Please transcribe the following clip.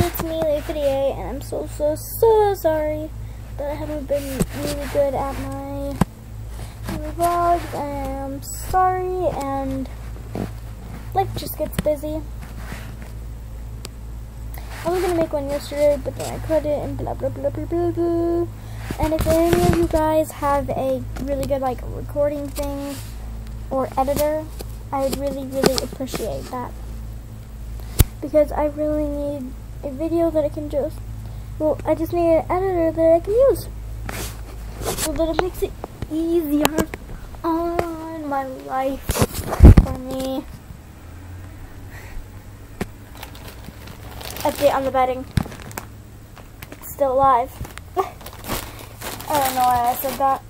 it's me, Leaf88, and I'm so, so, so sorry that I haven't been really good at my, my vlogs. I'm sorry, and life just gets busy. I was gonna make one yesterday, but then I couldn't, and blah blah blah blah blah blah. And if any of you guys have a really good like recording thing or editor, I'd really really appreciate that because I really need a video that I can just, well, I just need an editor that I can use so that it makes it easier on my life for me. Update on the bedding. It's still alive. I don't know why I said that.